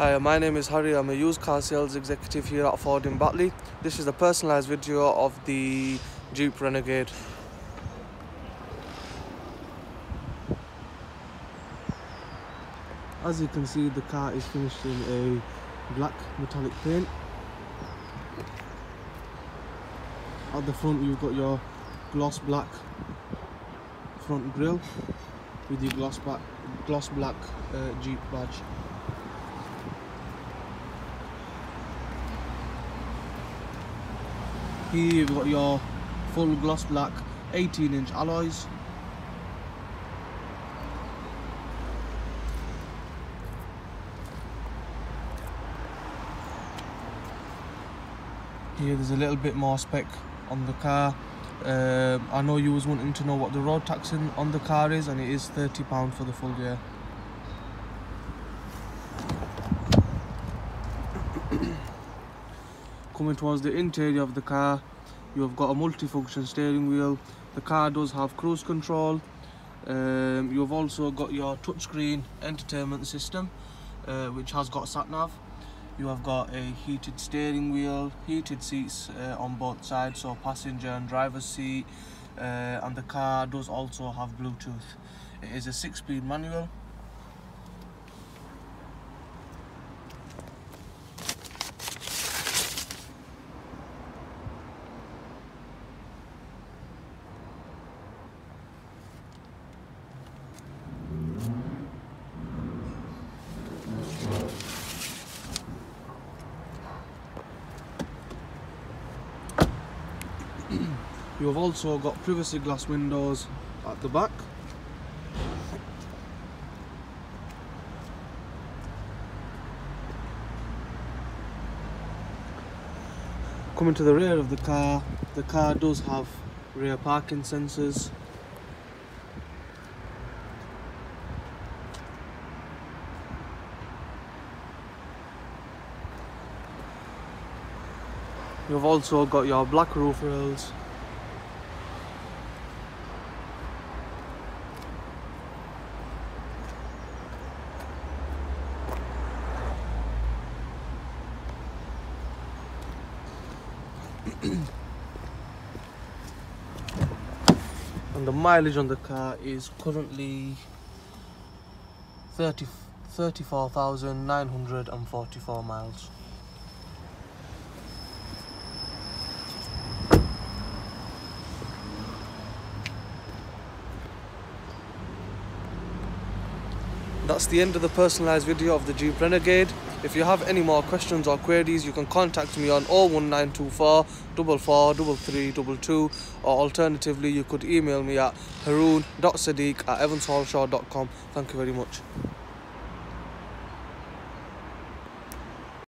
Hi, my name is Harry. I'm a used car sales executive here at Ford in Batley. This is a personalised video of the Jeep Renegade. As you can see, the car is finished in a black metallic paint. At the front, you've got your gloss black front grille with your gloss black, gloss black uh, Jeep badge. Here you've got your full gloss black 18 inch alloys. Here there's a little bit more spec on the car. Uh, I know you was wanting to know what the road tax on the car is and it is £30 for the full year. Coming towards the interior of the car. You have got a multifunction steering wheel. The car does have cruise control. Um, you've also got your touchscreen entertainment system uh, which has got sat nav you have got a heated steering wheel heated seats uh, on both sides so passenger and driver's seat uh, and the car does also have bluetooth. It is a six speed manual you have also got privacy glass windows at the back coming to the rear of the car the car does have rear parking sensors You've also got your black roof rails. and the mileage on the car is currently 30 34,944 miles. That's the end of the personalised video of the Jeep Renegade. If you have any more questions or queries, you can contact me on 01924 443322 or alternatively, you could email me at haroon.sadiq at evanshalshaw.com. Thank you very much.